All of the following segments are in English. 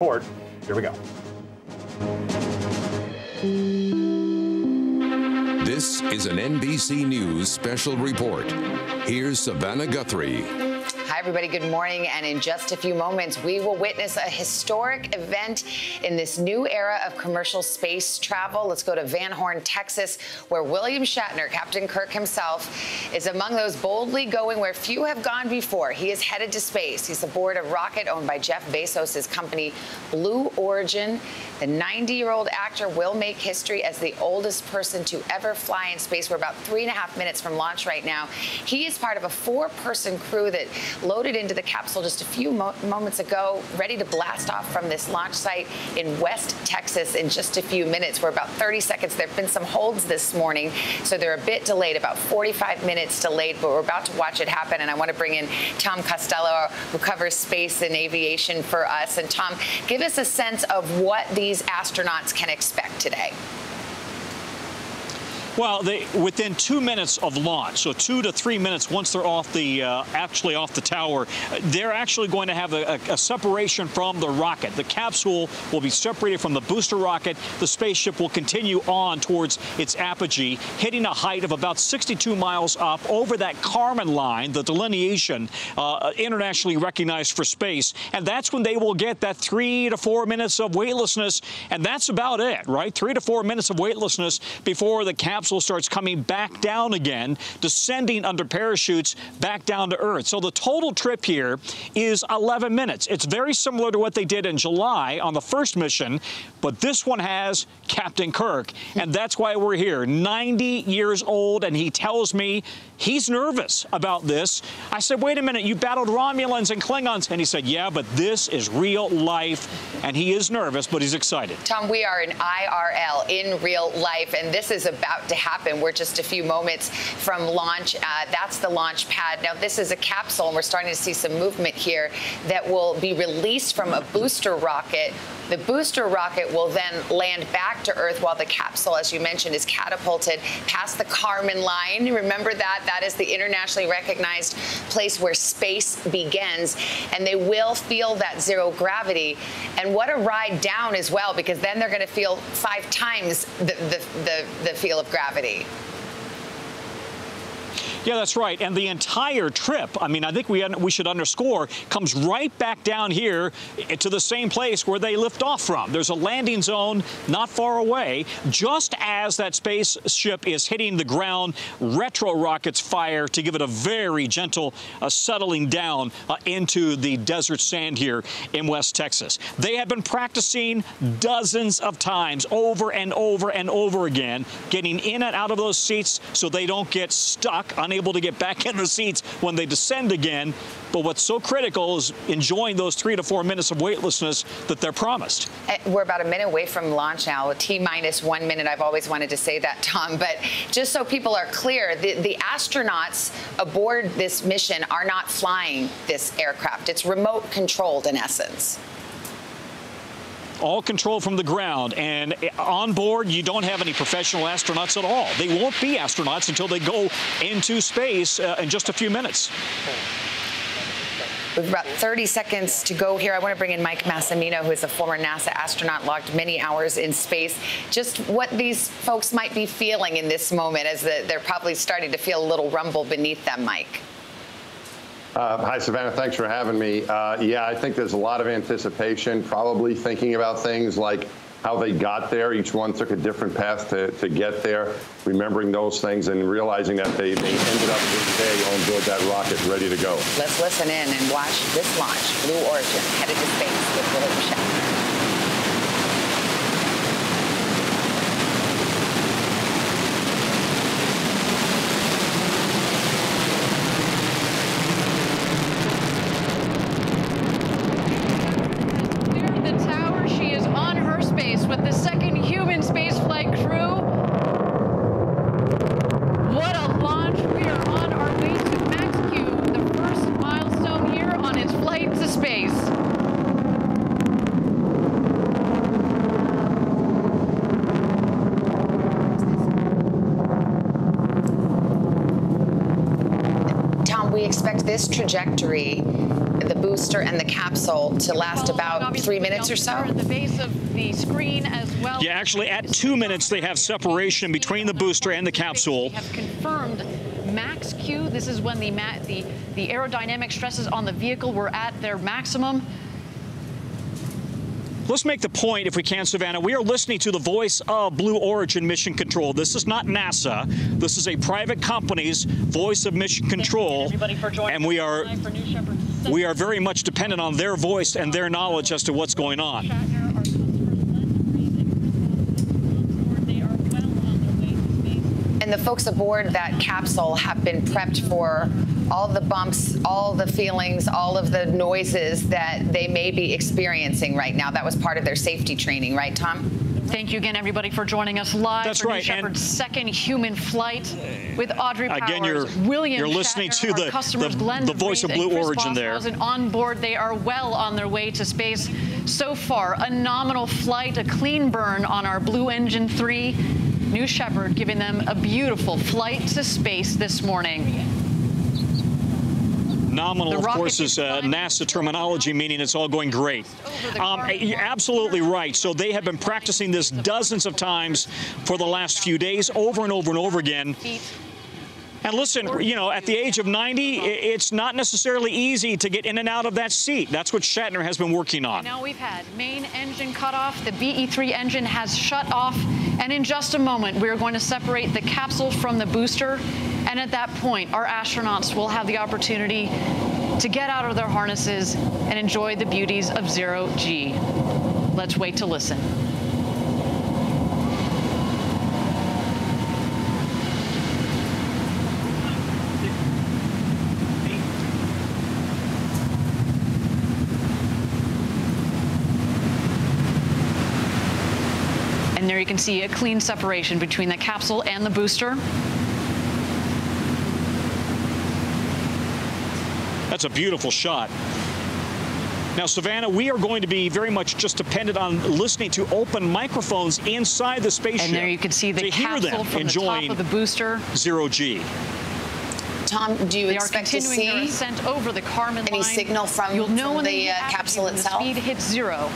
Here we go. This is an NBC News special report. Here's Savannah Guthrie. Hi, everybody. Good morning. And in just a few moments, we will witness a historic event in this new era of commercial space travel. Let's go to Van Horn, Texas, where William Shatner, Captain Kirk himself, is among those boldly going where few have gone before. He is headed to space. He's aboard a rocket owned by Jeff Bezos' company, Blue Origin. The 90 year old actor will make history as the oldest person to ever fly in space. We're about three and a half minutes from launch right now. He is part of a four person crew that loaded into the capsule just a few mo moments ago, ready to blast off from this launch site in West Texas in just a few minutes. We're about 30 seconds. There have been some holds this morning, so they're a bit delayed, about 45 minutes delayed, but we're about to watch it happen. And I want to bring in Tom Costello, who covers space and aviation for us. And Tom, give us a sense of what these astronauts can expect today? Well, they, within two minutes of launch, so two to three minutes once they're off the uh, actually off the tower, they're actually going to have a, a, a, separation from the rocket. The capsule will be separated from the booster rocket. The spaceship will continue on towards its apogee, hitting a height of about 62 miles up over that Kármán line, the delineation uh, internationally recognized for space. And that's when they will get that three to four minutes of weightlessness. And that's about it, right? Three to four minutes of weightlessness before the capsule capsule starts coming back down again, descending under parachutes back down to Earth. So the total trip here is 11 minutes. It's very similar to what they did in July on the first mission, but this one has Captain Kirk, and that's why we're here. 90 years old, and he tells me he's nervous about this. I said, wait a minute, you battled Romulans and Klingons. And he said, yeah, but this is real life. And he is nervous, but he's excited. Tom, we are in IRL, in real life, and this is about to happen. We're just a few moments from launch. Uh, that's the launch pad. Now, this is a capsule, and we're starting to see some movement here that will be released from a booster rocket the booster rocket will then land back to Earth while the capsule, as you mentioned, is catapulted past the Kármán line. Remember that? That is the internationally recognized place where space begins. And they will feel that zero gravity. And what a ride down as well, because then they're going to feel five times the, the, the, the feel of gravity gravity. Yeah, that's right. And the entire trip, I mean, I think we, we should underscore, comes right back down here to the same place where they lift off from. There's a landing zone not far away. Just as that spaceship is hitting the ground, retro rockets fire to give it a very gentle uh, settling down uh, into the desert sand here in West Texas. They have been practicing dozens of times over and over and over again, getting in and out of those seats so they don't get stuck unable to get back in the seats when they descend again. But what's so critical is enjoying those three to four minutes of weightlessness that they're promised. Eh, we're about a minute away from launch now, T minus one minute. I've always wanted to say that, Tom. But just so people are clear, the, the astronauts aboard this mission are not flying this aircraft. It's remote controlled in essence all control from the ground. And on board, you don't have any professional astronauts at all. They won't be astronauts until they go into space uh, in just a few minutes. We have about 30 seconds to go here. I want to bring in Mike Massimino, who is a former NASA astronaut, logged many hours in space. Just what these folks might be feeling in this moment as they're probably starting to feel a little rumble beneath them, Mike. Uh, hi, Savannah. Thanks for having me. Uh, yeah, I think there's a lot of anticipation, probably thinking about things like how they got there. Each one took a different path to, to get there, remembering those things and realizing that they, they ended up this day on board that rocket ready to go. Let's listen in and watch this launch, Blue Origin, headed to space with William Shatner. this trajectory, the boost booster and the capsule to last about three minutes or so? At the base of the screen as well. Yeah, actually, at two minutes, they have separation between the booster and the capsule. We have confirmed max Q. This is when the, the, the aerodynamic stresses on the vehicle were at their maximum. Let's make the point, if we can, Savannah. We are listening to the voice of Blue Origin Mission Control. This is not NASA. This is a private company's voice of mission control, and we are we are very much dependent on their voice and their knowledge as to what's going on. And the folks aboard that capsule have been prepped for all the bumps, all the feelings, all of the noises that they may be experiencing right now. That was part of their safety training, right, Tom? Thank you again, everybody, for joining us live That's for right. New Shepard's second human flight with Audrey Powers, Again, you're, William you're listening Shatner, to the, the, the voice of Blue Origin there. And on board, they are well on their way to space. So far, a nominal flight, a clean burn on our Blue Engine 3. New Shepard giving them a beautiful flight to space this morning. Nominal, The of course, is uh, NASA terminology, meaning it's all going great. Um, you're absolutely right. So they have been practicing this dozens of times for the last few days, over and over and over again. And listen, you know, at the age of 90, it's not necessarily easy to get in and out of that seat. That's what Shatner has been working on. Now we've had main engine cut off. The BE-3 engine has shut off. And in just a moment, we're going to separate the capsule from the booster. And at that point, our astronauts will have the opportunity to get out of their harnesses and enjoy the beauties of zero G. Let's wait to listen. And there you can see a clean separation between the capsule and the booster. That's a beautiful shot. Now, Savannah, we are going to be very much just dependent on listening to open microphones inside the spaceship. And there you can see the to hear capsule them from the top of the booster. zero G. Tom, do you They are expect to continuing see ascent over the Kármán any line. signal from- You'll know from when the, uh, capsule when itself? The speed hits zero.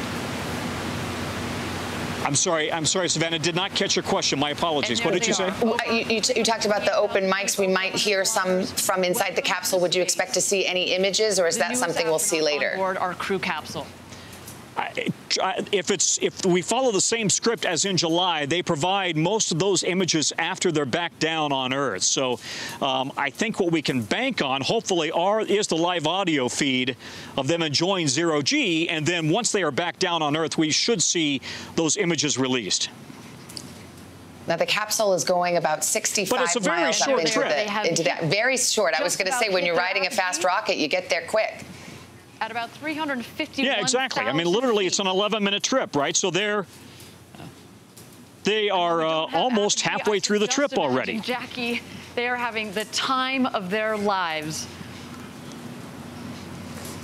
I'm sorry, I'm sorry, Savannah, did not catch your question. My apologies. What did you they say? are. You, you, t- you talked about the open mics. We might hear some from inside the capsule. Would you expect to see any images, or is The that something we'll see later? On board our crew capsule. I- I- if it's if we follow the same script as in July, they provide most of those images after they're back down on Earth. So um, I think what we can bank on, hopefully, are is the live audio feed of them enjoying zero G, and then once they are back down on Earth, we should see those images released. Now the capsule is going about 65 But it's a very miles short up into, trip. The, into that. Very short. I was going to say, when you're riding a fast rocket, you get there quick. At about 350. Yeah, exactly. I mean, literally, it's an 11-minute trip, right? So they're they are uh, almost halfway through the trip already. Jackie, they are having the time of their lives.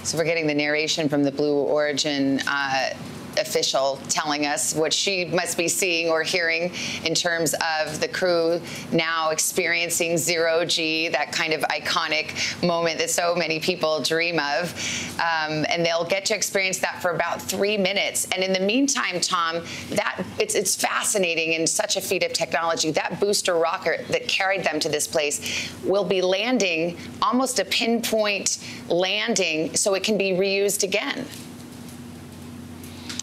So we're getting the narration from the Blue Origin uh, official telling us what she must be seeing or hearing in terms of the crew now experiencing zero G, that kind of iconic moment that so many people dream of. Um, and they'll get to experience that for about three minutes. And in the meantime, Tom, that it's, it's fascinating and such a feat of technology. That booster rocket that carried them to this place will be landing almost a pinpoint landing so it can be reused again.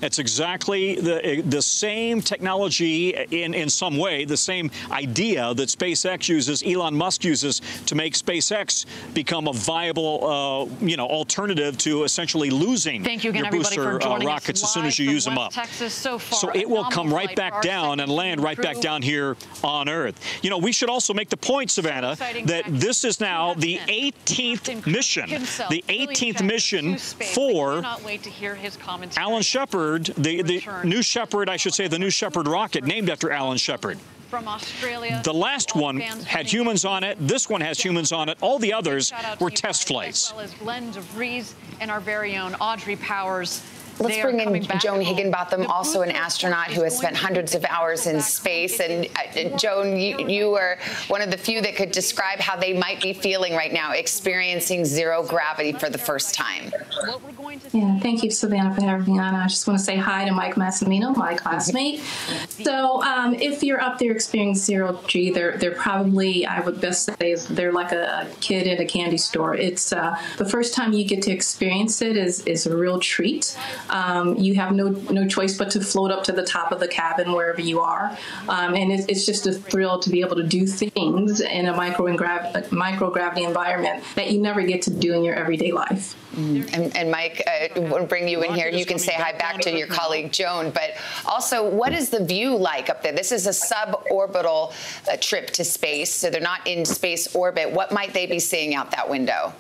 It's exactly the the same technology in in some way, the same idea that SpaceX uses, Elon Musk uses to make SpaceX become a viable, uh, you know, alternative to essentially losing Thank you again, your booster uh, rockets as soon as you use them up. Texas. So far, So it will come right back down and land right back down here on Earth. You know, we should also make the point, Savannah, exciting, that this is now the 18th mission, the 18th mission to space. I for cannot wait to hear his commentary. Alan Shepard, the, the Return. New Shepard, I should say, the New Shepard rocket, named after Alan Shepard. From Australia. The last one had humans on it. This one has humans on it. All the others Shout out to were test flights. As well as Glenn DeVries and our very own Audrey Powers. Let's bring in Joan Higginbotham, also an astronaut who has spent hundreds of hours in space. And uh, Joan, you, you are one of the few that could describe how they might be feeling right now, experiencing zero gravity for the first time. Yeah, thank you, Savannah, for having me on. I just want to say hi to Mike Massimino, my classmate. So, um, if you're up there experiencing zero G, they're they're probably I would best say they're like a, kid in a candy store. It's uh, the first time you get to experience it is is a real treat. Um, you have no no choice but to float up to the top of the cabin wherever you are, um, and it's, it's just a thrill to be able to do things in a micro and grav- microgravity environment that you never get to do in your everyday life. Mm. And, and, Mike, uh, we'll bring you in here. And you can say hi back to your colleague Joan. But also, what is the view like up there? This is a suborbital uh, trip to space, so they're not in space orbit. What might they be seeing out that window?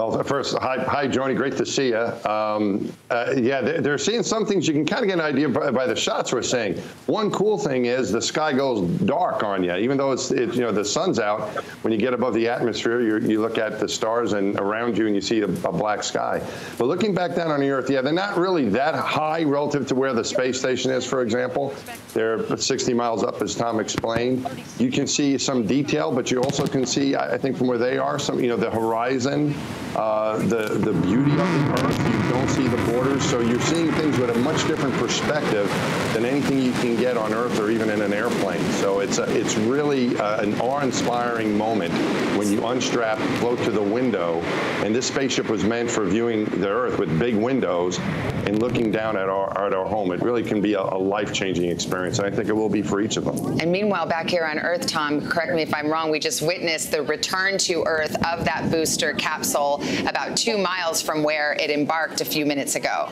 Well, first, hi, hi, Joni. Great to see you. Um, uh, yeah, they're seeing some things. You can kind of get an idea by, by, the shots we're seeing. One cool thing is the sky goes dark on you, even though it's, it, you know the sun's out. When you get above the atmosphere, you look at the stars and around you, and you see a, a, black sky. But looking back down on the Earth, yeah, they're not really that high relative to where the space station is. For example, they're 60 miles up, as Tom explained. You can see some detail, but you also can see, I think, from where they are, some you know the horizon uh, the, the beauty of the Earth. You don't see the borders. So you're seeing things with a much different perspective than anything you can get on Earth or even in an airplane. So it's, a, it's really a, uh, an awe-inspiring moment when you unstrap, float to the window, and this spaceship was meant for viewing the Earth with big windows and looking down at our, at our home. It really can be a, a life-changing experience, and I think it will be for each of them. And meanwhile, back here on Earth, Tom, correct me if I'm wrong, we just witnessed the return to Earth of that booster capsule about two miles from where it embarked a few minutes ago.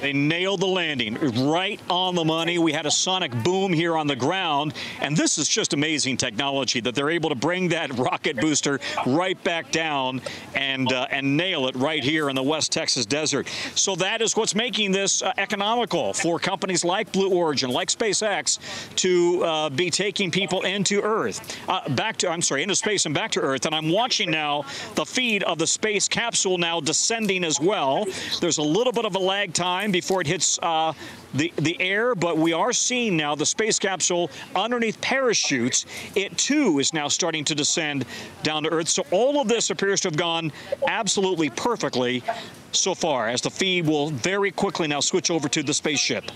They nailed the landing right on the money. We had a sonic boom here on the ground, and this is just amazing technology that they're able to bring that rocket booster right back down and uh, and nail it right here in the West Texas desert. So that is what's making this uh, economical for companies like Blue Origin, like SpaceX, to uh, be taking people into Earth, uh, back to I'm sorry, into space and back to Earth. And I'm watching now the feed of the space capsule now descending as well. There's a little bit of a lag time time before it hits uh, the, the air, but we are seeing now the space capsule underneath parachutes. It too is now starting to descend down to Earth. So all of this appears to have gone absolutely perfectly so far, as the feed will very quickly now switch over to the spaceship.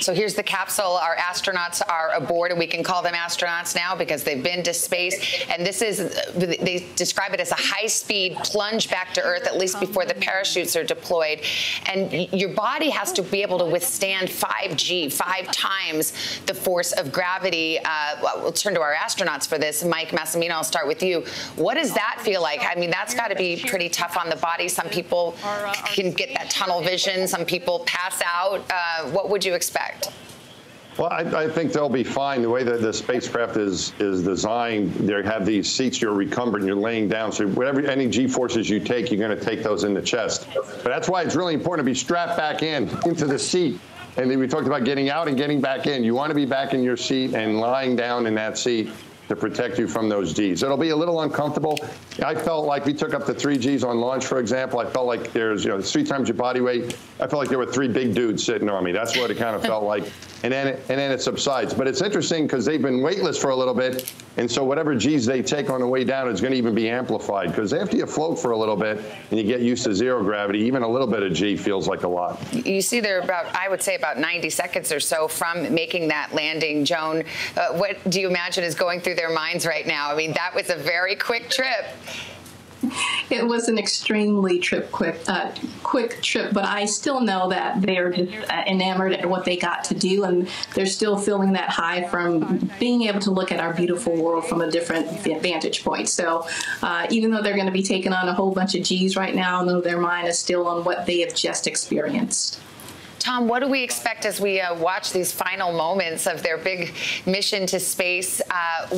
So here's the capsule. Our astronauts are aboard, and we can call them astronauts now because they've been to space. And this is, they describe it as a high-speed plunge back to Earth, at least before the parachutes are deployed. And your body has to be able to withstand 5G, five times the force of gravity. Uh, we'll turn to our astronauts for this. Mike Massimino, I'll start with you. What does that feel like? I mean, that's got to be pretty tough on the body. Some people can get that tunnel vision. Some people pass out. Uh, what would you expect? Well, I, I, think they'll be fine. The way that the spacecraft is is designed, they have these seats. You're recumbent. You're laying down. So whatever any G forces you take, you're going to take those in the chest. But that's why it's really important to be strapped back in into the seat. And we talked about getting out and getting back in. You want to be back in your seat and lying down in that seat to protect you from those Gs. It'll be a little uncomfortable. I felt like we took up the three Gs on launch, for example. I felt like there's, you know, three times your body weight. I felt like there were three big dudes sitting on me. That's what it kind of felt like. And then, it, and then it subsides. But it's interesting because they've been weightless for a little bit. And so whatever Gs they take on the way down is going to even be amplified because after you float for a little bit and you get used to zero gravity, even a little bit of G feels like a lot. You see they're about, I would say about 90 seconds or so from making that landing. Joan, uh, what do you imagine is going through their minds right now? I mean, that was a very quick trip. It was an extremely trip quick, uh, quick trip, but I still know that they are just enamored at what they got to do, and they're still feeling that high from being able to look at our beautiful world from a different vantage point. So, uh, even though they're going to be taking on a whole bunch of G's right now, though their mind is still on what they have just experienced. Tom, what do we expect as we uh, watch these final moments of their big mission to space? Uh,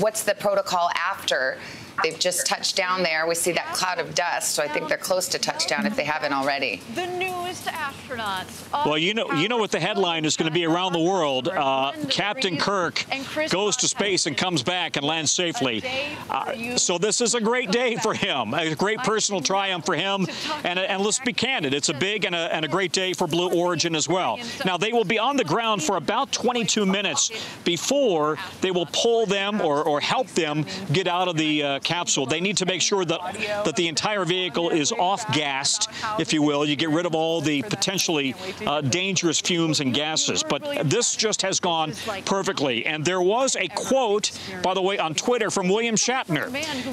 what's the protocol after They've just touched down there. We see that cloud of dust, so I think they're close to touchdown if they haven't already. The newest astronauts. Well, you know, you know what the headline is going to be around the world. Uh, Captain Kirk goes to space and comes back and lands safely. Uh, so this is a great day for him, a great personal triumph for him. And, and let's be candid, it's a big and a, and a great day for Blue Origin as well. Now they will be on the ground for about 22 minutes before they will pull them or, or help them get out of the uh, capsule. They need to make sure that that the entire vehicle is off gassed, if you will. You get rid of all the potentially uh, dangerous fumes and gases. But this just has gone perfectly. And there was a quote, by the way, on Twitter from William Shatner.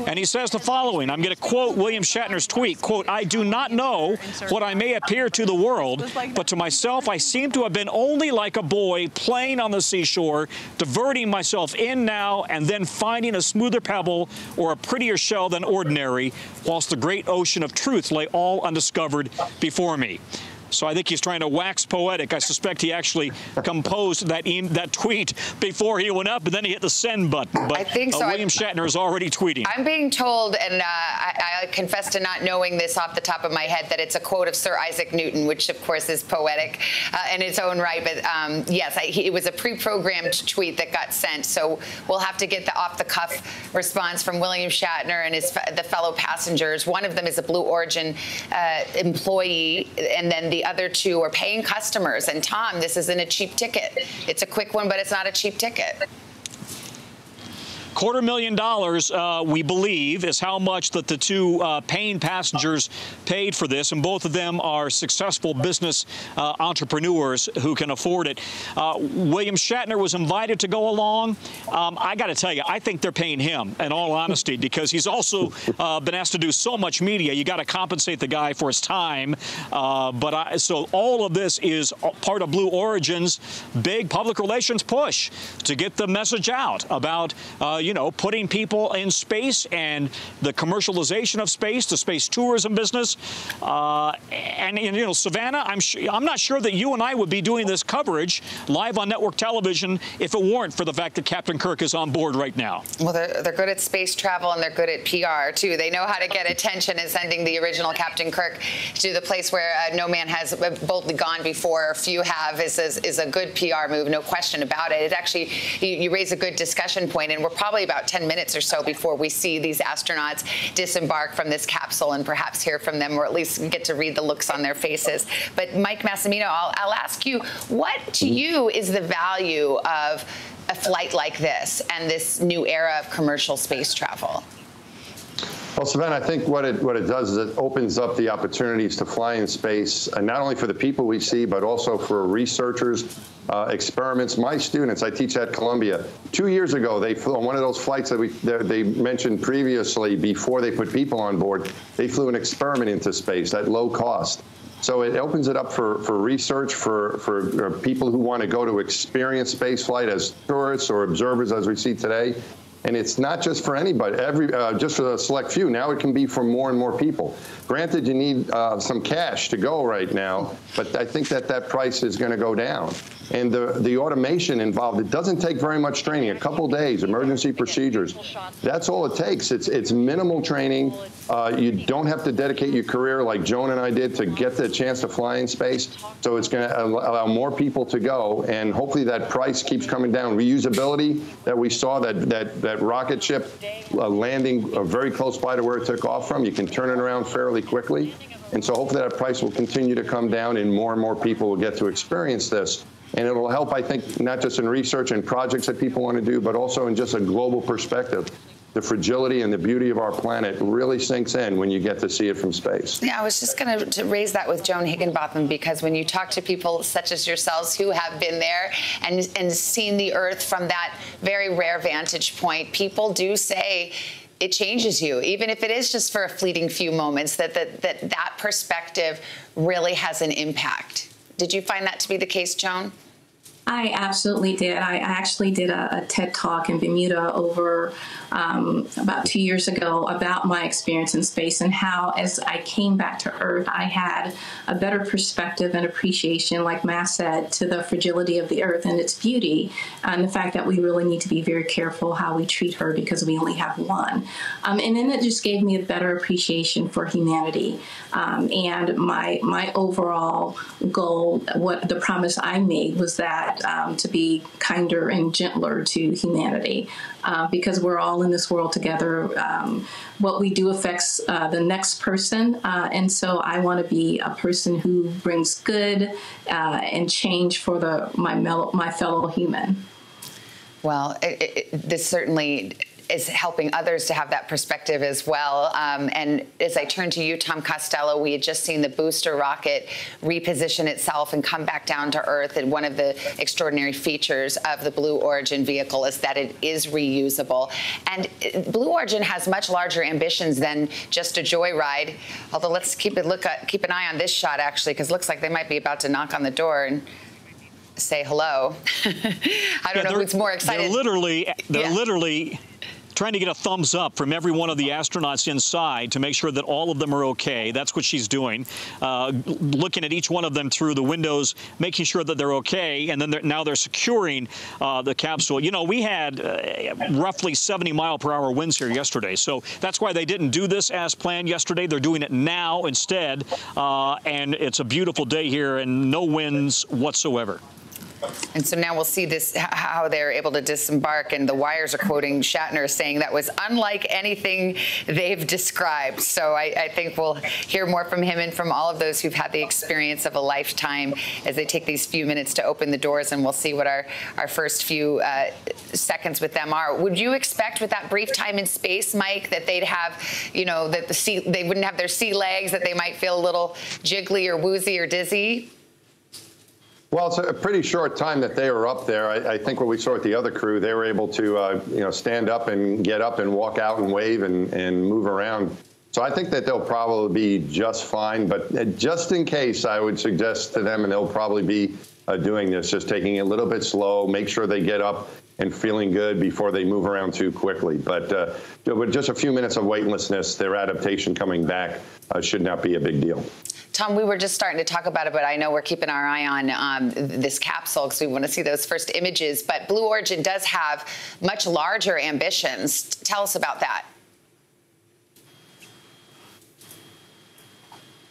And he says the following. I'm going to quote William Shatner's tweet, quote, I do not know what I may appear to the world, but to myself I seem to have been only like a boy playing on the seashore, diverting myself in now and then finding a smoother pebble or a prettier shell than ordinary, whilst the great ocean of truth lay all undiscovered before me. So I think he's trying to wax poetic. I suspect he actually composed that e that tweet before he went up, and then he hit the send button. But I think so. Uh, William Shatner is already tweeting. I'm being told, and uh, I, I, confess to not knowing this off the top of my head, that it's a quote of Sir Isaac Newton, which of course is poetic uh, in its own right. But um, yes, I, he, it was a pre-programmed tweet that got sent, so we'll have to get the off-the-cuff response from William Shatner and his the fellow passengers. One of them is a Blue Origin uh, employee, and then the other two are paying customers. And Tom, this isn't a cheap ticket. It's a quick one, but it's not a cheap ticket. Quarter million dollars, uh, we believe, is how much that the two uh, paying passengers paid for this, and both of them are successful business uh, entrepreneurs who can afford it. Uh, William Shatner was invited to go along. Um, I got to tell you, I think they're paying him, in all honesty, because he's also uh, been asked to do so much media. You got to compensate the guy for his time. Uh, but I, so all of this is part of Blue Origin's big public relations push to get the message out about you know, putting people in space and the commercialization of space, the space tourism business. Uh, and, and, you know, Savannah, I'm, I'm not sure that you and I would be doing this coverage live on network television if it weren't for the fact that Captain Kirk is on board right now. Well, they're, they're good at space travel and they're good at PR, too. They know how to get attention and sending the original Captain Kirk to the place where uh, no man has boldly gone before, or few have, is, is, is, a good PR move, no question about it. It actually, you, you raise a good discussion point, and we're probably probably about 10 minutes or so before we see these astronauts disembark from this capsule and perhaps hear from them or at least get to read the looks on their faces. But Mike Massimino, I'll, I'll ask you, what to mm-hmm. you is the value of a flight like this and this new era of commercial space travel? Well, Savannah, I think what it what it does is it opens up the opportunities to fly in space, and not only for the people we see, but also for researchers, uh, experiments. My students, I teach at Columbia. Two years ago, they flew on one of those flights that we they mentioned previously. Before they put people on board, they flew an experiment into space at low cost. So it opens it up for, for research, for, for uh, people who want to go to experience space flight as tourists or observers, as we see today. And it's not just for anybody, every uh, just for a select few. Now it can be for more and more people. Granted, you need uh, some cash to go right now, but I think that that price is going to go down. And the, the automation involved, it doesn't take very much training, a couple days, emergency procedures. That's all it takes. It's, it's minimal training. Uh, you don't have to dedicate your career like Joan and I did to get the chance to fly in space. So it's going to allow more people to go, and hopefully that price keeps coming down. Reusability that we saw, that, that, that rocket ship uh, landing uh, very close by to where it took off from, you can turn it around fairly quickly. And so hopefully that price will continue to come down and more and more people will get to experience this. And it'll help, I think, not just in research and projects that people want to do, but also in just a global perspective. The fragility and the beauty of our planet really sinks in when you get to see it from space. Yeah, I was just going to raise that with Joan Higginbotham because when you talk to people such as yourselves who have been there and, and seen the Earth from that very rare vantage point, people do say, it changes you, even if it is just for a fleeting few moments, that that, that, that perspective really has an impact. Did you find that to be the case, Joan? I absolutely did. I actually did a, a TED talk in Bermuda over um, about two years ago about my experience in space and how, as I came back to Earth, I had a better perspective and appreciation, like Matt said, to the fragility of the Earth and its beauty, and the fact that we really need to be very careful how we treat her because we only have one. Um, and then it just gave me a better appreciation for humanity um, and my my overall goal. What the promise I made was that um, to be kinder and gentler to humanity uh, because we're all in this world together. Um, what we do affects uh, the next person, uh, and so I want to be a person who brings good uh, and change for the my my fellow human. Well, it, it, this certainly is helping others to have that perspective as well. Um, and as I turn to you, Tom Costello, we had just seen the booster rocket reposition itself and come back down to Earth. And one of the extraordinary features of the Blue Origin vehicle is that it is reusable. And Blue Origin has much larger ambitions than just a joyride. Although let's keep it look at, keep an eye on this shot actually, because it looks like they might be about to knock on the door and say hello. I don't yeah, know who's more excited. They're literally, they're yeah. literally trying to get a thumbs up from every one of the astronauts inside to make sure that all of them are okay. That's what she's doing, uh, looking at each one of them through the windows, making sure that they're okay, and then they're, now they're securing uh, the capsule. You know, we had uh, roughly 70 mile per hour winds here yesterday, so that's why they didn't do this as planned yesterday. They're doing it now instead, uh, and it's a beautiful day here and no winds whatsoever. And so now we'll see this how they're able to disembark. And the wires are quoting Shatner saying that was unlike anything they've described. So I, I, think we'll hear more from him and from all of those who've had the experience of a lifetime as they take these few minutes to open the doors. And we'll see what our, our first few uh, seconds with them are. Would you expect with that brief time in space, Mike, that they'd have, you know, that the sea, they wouldn't have their sea legs, that they might feel a little jiggly or woozy or dizzy? Well, it's a pretty short time that they were up there. I, I think what we saw with the other crew, they were able to, uh, you know, stand up and get up and walk out and wave and, and move around. So I think that they'll probably be just fine. But uh, just in case, I would suggest to them, and they'll probably be uh, doing this, just taking it a little bit slow, make sure they get up and feeling good before they move around too quickly. But uh, with just a few minutes of weightlessness, their adaptation coming back uh, should not be a big deal. Tom, we were just starting to talk about it, but I know we're keeping our eye on um, this capsule because we want to see those first images. But Blue Origin does have much larger ambitions. Tell us about that.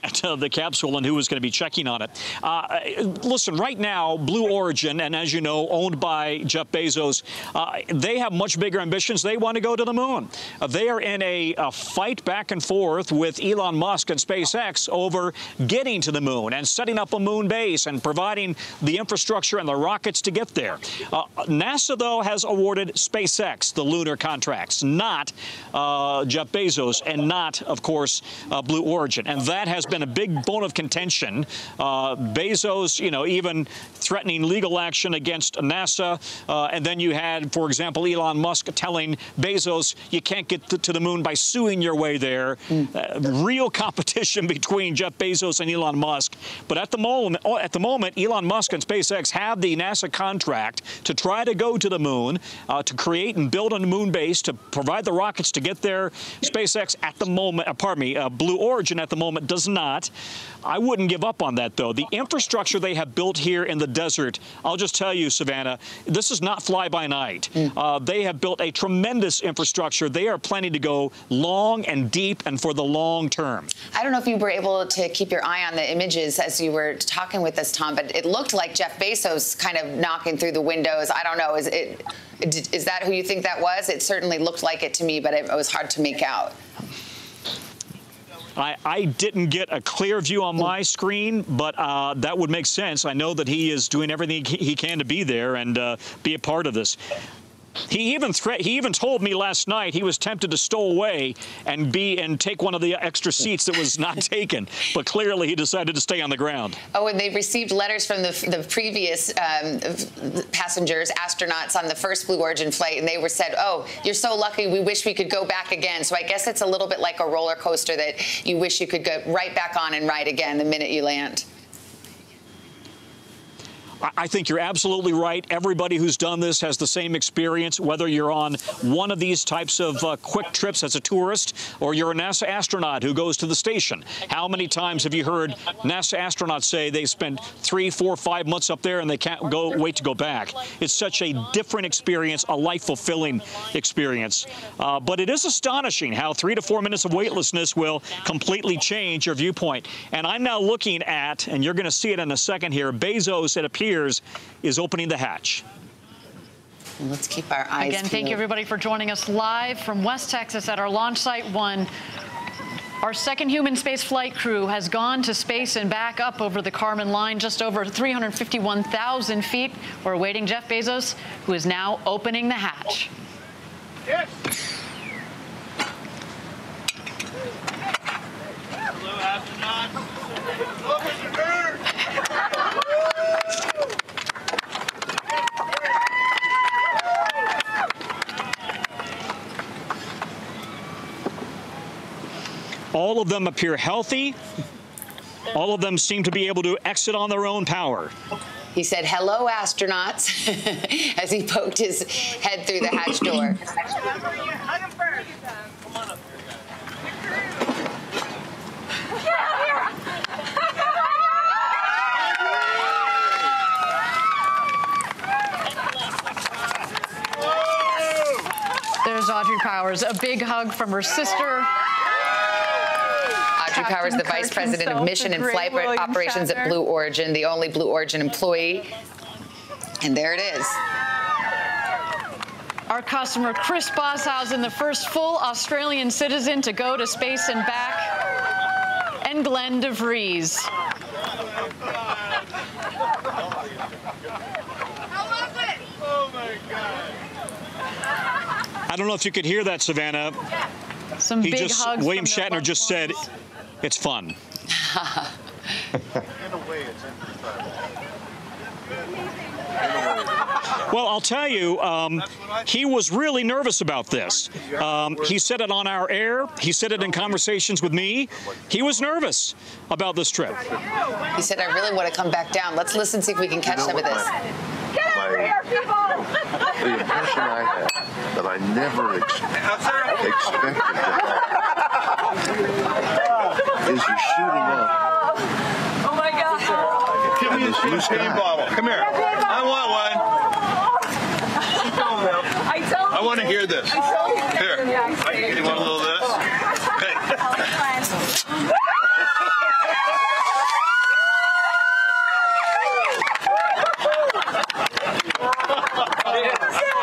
At the capsule and who was going to be checking on it. Uh, listen, right now, Blue Origin, and as you know, owned by Jeff Bezos, uh, they have much bigger ambitions. They want to go to the moon. Uh, they are in a, a, fight back and forth with Elon Musk and SpaceX over getting to the moon and setting up a moon base and providing the infrastructure and the rockets to get there. Uh, NASA, though, has awarded SpaceX the lunar contracts, not uh, Jeff Bezos and not, of course, uh, Blue Origin. And that has been been a big bone of contention. Uh, Bezos, you know, even threatening legal action against NASA. Uh, and then you had, for example, Elon Musk telling Bezos you can't get to, to the moon by suing your way there. Mm. Uh, real competition between Jeff Bezos and Elon Musk. But at the moment, at the moment, Elon Musk and SpaceX have the NASA contract to try to go to the moon, uh, to create and build a moon base, to provide the rockets to get there. SpaceX at the moment, uh, pardon me, uh, Blue Origin at the moment does not not. I wouldn't give up on that, though. The infrastructure they have built here in the desert, I'll just tell you, Savannah, this is not fly by night. Mm. Uh, they have built a tremendous infrastructure. They are planning to go long and deep and for the long term. I don't know if you were able to keep your eye on the images as you were talking with us, Tom, but it looked like Jeff Bezos kind of knocking through the windows. I don't know. Is it? Is that who you think that was? It certainly looked like it to me, but it was hard to make out. I, I didn't get a clear view on my screen, but uh, that would make sense. I know that he is doing everything he can to be there and uh, be a part of this. He even threat. He even told me last night he was tempted to stow away and be and take one of the extra seats that was not taken, but clearly he decided to stay on the ground. Oh, and they received letters from the, the previous um, passengers, astronauts on the first Blue Origin flight, and they were said, "Oh, you're so lucky. We wish we could go back again." So I guess it's a little bit like a roller coaster that you wish you could go right back on and ride again the minute you land. I think you're absolutely right. Everybody who's done this has the same experience, whether you're on one of these types of uh, quick trips as a tourist or you're a NASA astronaut who goes to the station. How many times have you heard NASA astronauts say they spent three, four, five months up there and they can't go wait to go back? It's such a different experience, a life-fulfilling experience. Uh, but it is astonishing how three to four minutes of weightlessness will completely change your viewpoint. And I'm now looking at, and you're going to see it in a second here, Bezos, it appears, is opening the hatch. Let's keep our eyes Again, peeled. thank you everybody for joining us live from West Texas at our launch site one. Our second human space flight crew has gone to space and back up over the Kármán line, just over 351,000 feet. We're awaiting Jeff Bezos, who is now opening the hatch. Yes. Hello, astronauts. All of them appear healthy. All of them seem to be able to exit on their own power. He said, hello, astronauts, as he poked his head through the hatch door. There's Audrey Powers. A big hug from her sister. Audrey Powers, the Vice President of Mission and Flight William Operations at Blue Origin, the only Blue Origin employee. And there it is. Our customer, Chris Boshuizen, the first full Australian citizen to go to space and back. And Glenn DeVries. Oh. I don't know if you could hear that, Savannah. Some He big just hugs. William from Shatner just said ones. It's fun. In a way, it's emphasized. Well, I'll tell you, um, he was really nervous about this. Um, he said it on our air. He said it in conversations with me. He was nervous about this trip. He said, I really want to come back down. Let's listen, see if we can catch some of this. Get over here, people! the impression I had that I never ex- expected to have is you're shooting up. Oh my God. Give me a This champagne sky. bottle. Come here. I want one. I told I want to hear this. Here. You want a little of this? Okay.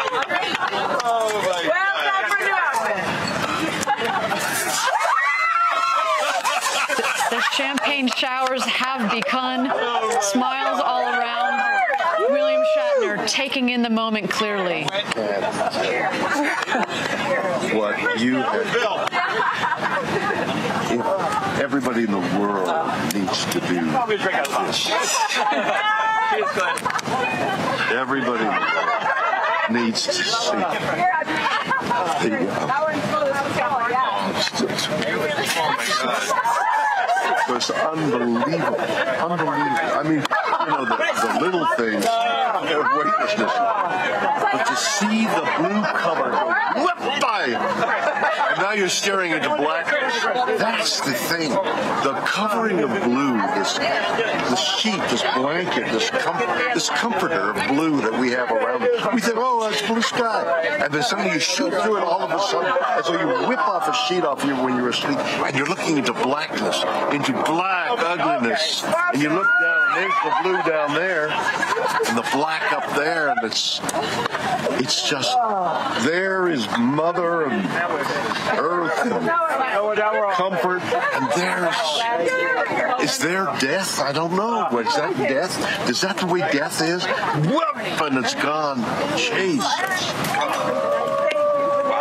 Oh my Well, God. time for new outfit. The champagne showers have begun. Smiles all around. William Shatner taking in the moment clearly. What you have. Bill. Everybody in the world needs to do Probably drink out of this. Everybody in the world needs to see the uh, It was unbelievable. Unbelievable. I mean, you know, the, the little things of weightlessness. But to see the blue cover go whip by and now you're staring into blackness. That's the thing. The covering of blue, this, this sheet, this blanket, this, com- this comforter of blue that we have around. We think, oh, that's blue sky. And then suddenly you shoot through it all of a sudden, as though you whip off a sheet off you when you're asleep, and you're looking into blackness, into black ugliness. And you look down, there's the blue down there, and the black up there, and it's it's just there is mother and earth and comfort, and there's is there death? I don't know. Is that death? Is that the way death is? Whoop, and it's gone. Jesus.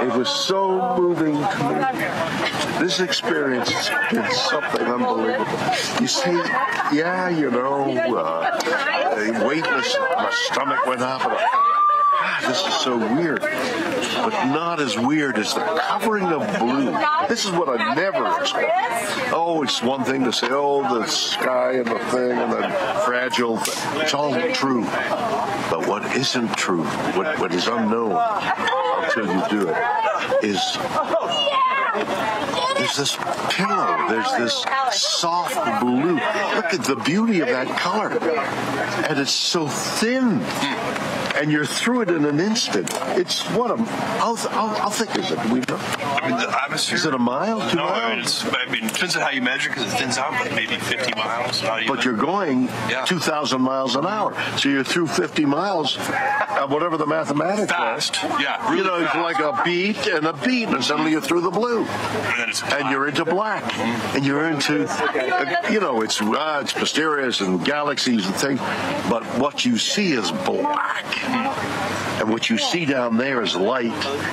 It was so moving to me. This experience has been something unbelievable. You see, yeah, you know, uh, the weightless, my stomach went up, and God, this is so weird. But not as weird as the covering of blue. This is what I never expect. Oh, it's one thing to say, oh, the sky and the thing and the fragile. Thing. It's all true. But what isn't true, what, what is unknown, until you do it, is there's this pillow. There's this soft blue. Look at the beauty of that color. And it's so thin. And you're through it in an instant. It's what a. I'll, I'll, I'll think is it. We know. I mean, the atmosphere. Is it a mile? Two no, miles? I mean, it's, I mean, it depends on how you measure because it thins out, but maybe 50 miles. Not even. But you're going Yeah. 2,000 miles an hour. So you're through 50 miles, uh, whatever the mathematics Fast. are. Yeah, you really know, it's like a beat and a beat, and suddenly you're through the blue. and and you're into black, and you're into, uh, you know, it's uh, it's mysterious and galaxies and things, but what you see is black, and what you see down there is light,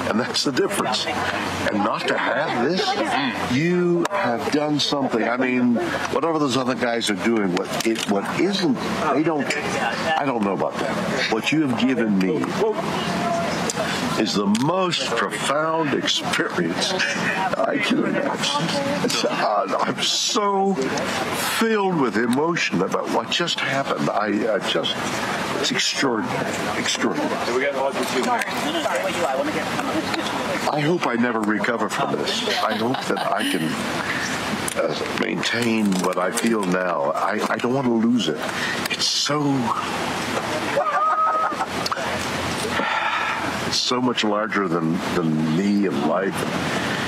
and that's the difference. And not to have this, you have done something. I mean, whatever those other guys are doing, what it what isn't, they don't. I don't know about that. What you have given me is the most profound experience I can imagine. Uh, I'm so filled with emotion about what just happened. I, I just, it's extraordinary, extraordinary. I hope I never recover from this. I hope that I can uh, maintain what I feel now. I, I don't want to lose it. It's so it's so much larger than, than me and life.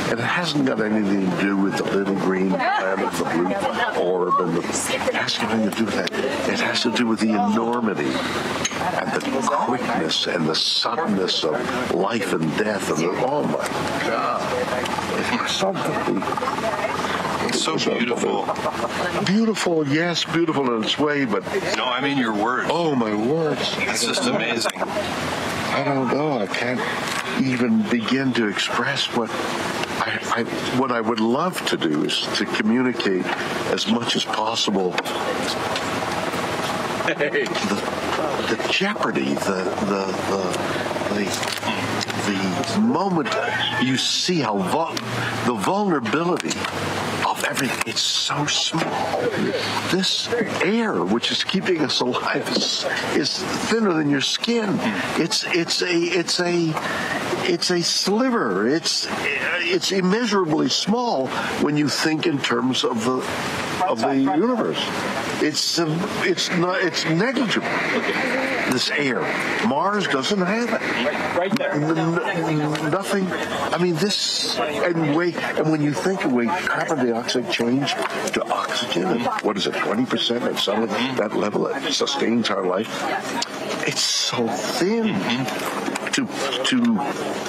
And it hasn't got anything to do with the little green planet, the blue orb, and the, it has nothing to do with that. It has to do with the enormity and the quickness and the suddenness of life and death. And the, oh my God. It's something. It's so beautiful. Beautiful, yes, beautiful in its way, but No, I mean your words. oh my words. It's just amazing. I don't know. I can't even begin to express what I, I what I would love to do is to communicate as much as possible the, the jeopardy, the the the the, the moment you see how vul- the vulnerability everything. It's so small. This air, which is keeping us alive, is, is thinner than your skin. It's it's a it's a it's a sliver. It's it's immeasurably small when you think in terms of the of the universe. It's um, it's not it's negligible. This air, Mars doesn't have it. N- n- nothing. I mean, this and way and when you think of way carbon dioxide changed to oxygen, and what is it, twenty percent, and suddenly that level that sustains our life. It's so thin. To to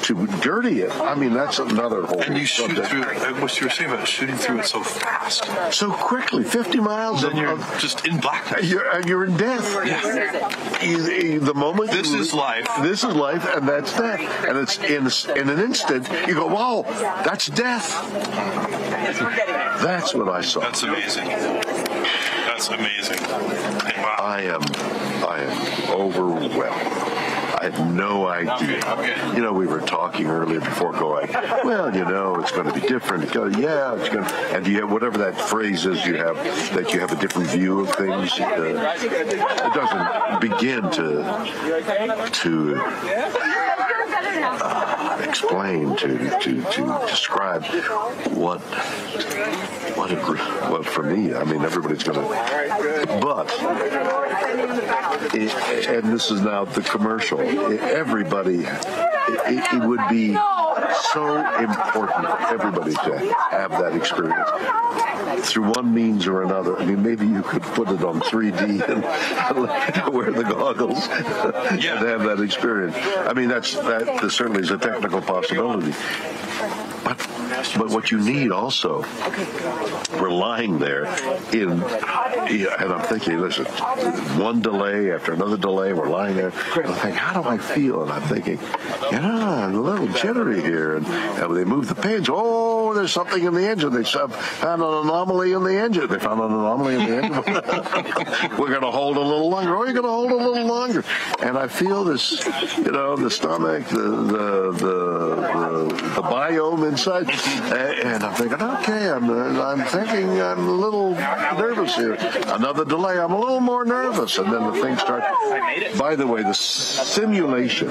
to dirty it. I mean, that's another whole. And you shoot subject. through it. What you were saying about shooting through it so fast. so quickly, fifty miles. Then of- you're of- just in blackness. you're, and you're in death. You- you- the moment This you- is life. This is life, and that's death. And it's in in an instant. You go, wow, that's death. That's what I saw. That's amazing. That's amazing. Wow. I am, I am overwhelmed. I had no idea. You know, we were talking earlier before going. Well, you know, it's going to be different. Go, yeah, it's going. to... And you have whatever that phrase is you have that you have a different view of things. Uh, it doesn't begin to to uh, explain to to to describe what what a what for me. I mean, everybody's going to, but it, and this is now the commercial. Everybody, it, it would be so important for everybody to have that experience through one means or another. I mean, maybe you could put it on 3D and wear the goggles and have that experience. I mean, that's that certainly is a technical possibility. But, what you need also, we're lying there in, and I'm thinking, listen, one delay after another delay, we're lying there. And I'm thinking, how do I feel? And I'm thinking, yeah, I'm a little jittery here. And, and they move the pins. Oh, oh, there's something in the engine. They found an anomaly in the engine. They found an anomaly in the engine. We're going to hold a little longer. Oh, you're going to hold a little longer. And I feel this, you know, the stomach, the the the, the, the biome inside, and I'm thinking, okay, I'm I'm thinking I'm a little nervous here. Another delay. I'm a little more nervous, and then the thing starts. By the way, the simulation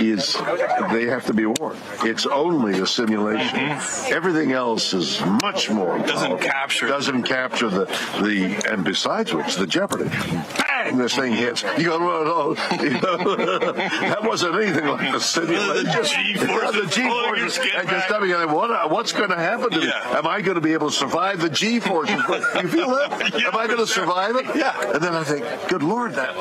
is they have to be warned. It's only a simulation. Mm-hmm. Everything else is much more Doesn't capture. doesn't capture the the and besides which the jeopardy. Bang! This thing hits. You go, oh, oh, you know, that wasn't anything like a simulation. The G-forces the G pulling your forces. And just back. tell me, what, what's going to happen to me? Yeah. Am I going to be able to survive the G forces? You feel that? Yeah, Am I going to sure. survive it? Yeah. And then I think, good Lord, that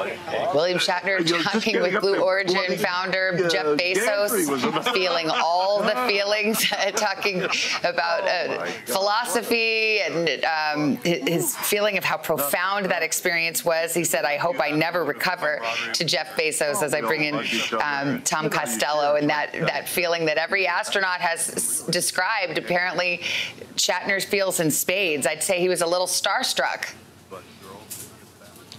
William Shatner You're talking with Blue. Origin Bloody, founder uh, Jeff Gantry was Bezos, feeling all the feelings, talking about uh, philosophy and um, his feeling of how profound that experience was. He said, "I hope I never recover." To Jeff Bezos, as I bring in um, Tom Costello, and that that feeling that every astronaut has described. Apparently, Shatner feels in spades. I'd say he was a little starstruck.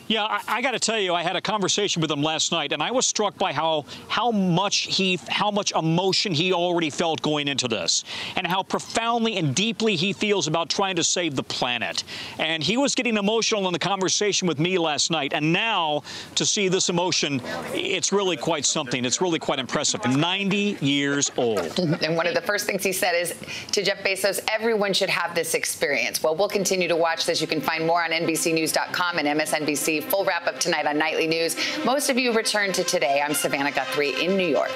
Yeah, I, I got to tell you, I had a conversation with him last night, and I was struck by how how much he, how much emotion he already felt going into this, and how profoundly and deeply he feels about trying to save the planet. And he was getting emotional in the conversation with me last night, and now to see this emotion, it's really quite something. It's really quite impressive. 90 years old. And one of the first things he said is to Jeff Bezos, everyone should have this experience. Well, we'll continue to watch this. You can find more on NBCNews.com and MSNBC. Full wrap up tonight on Nightly News. Most of you return to today. I'm Savannah Guthrie in New York.